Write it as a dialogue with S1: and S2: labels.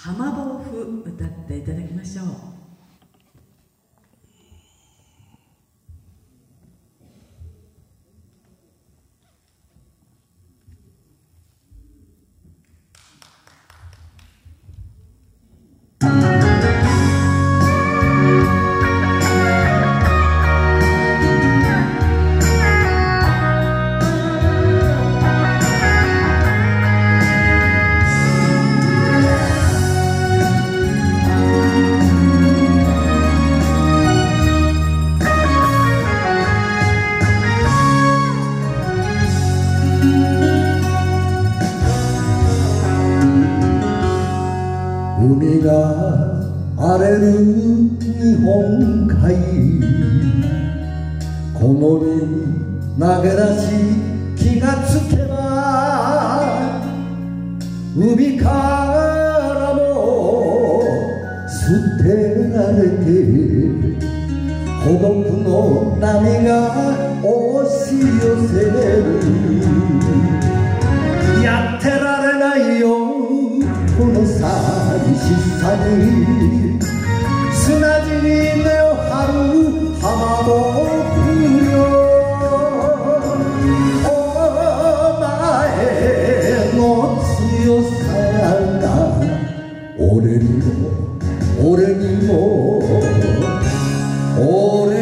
S1: 浜暴風歌って
S2: 海が荒れる日本海。この身投げ出し気がつけば海からも捨てられて孤独の波が押し寄せる。やってられないよこのさ。寂しさに砂地に根を張る浜の風よお前の強さ俺にも俺にも俺